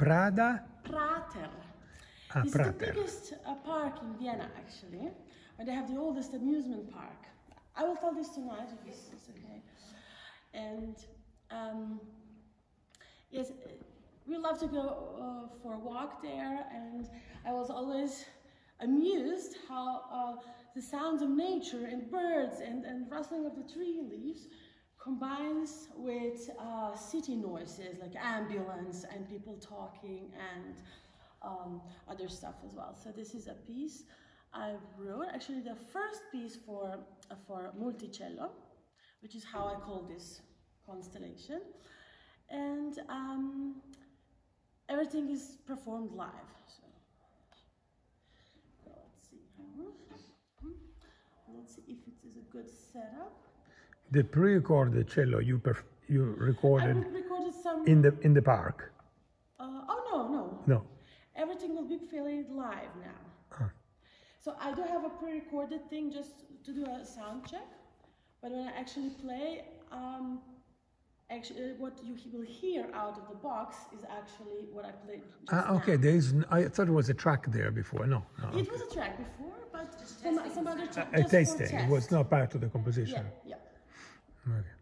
Prada? Prater. Ah, It's Prater. the biggest uh, park in Vienna, actually, where they have the oldest amusement park. I will tell this tonight if this is okay. And um, yes, we love to go uh, for a walk there, and I was always amused how uh, the sounds of nature and birds and, and rustling of the tree leaves combines with uh, city noises like ambulance and people talking and um, other stuff as well. So this is a piece I wrote, actually the first piece for, uh, for Multicello, which is how I call this constellation. And um, everything is performed live. So, let's see. Hmm. Let's see if it is a good setup. The pre-recorded cello you perf- you recorded recorded some. in the in the park. Uh, oh no, no. No. Everything will be played live now. Huh. So I do have a pre-recorded thing just to do a sound check, but when I actually play, um, actually what you will hear out of the box is actually what I played. Just Ah, okay. now. There is. n- I thought it was a track there before. No. no. It was a track before, but some, some other track. A just for tasting. It was not part of the composition. Yeah, yeah. Okay.